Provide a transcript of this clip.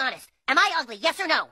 honest. Am I ugly, yes or no?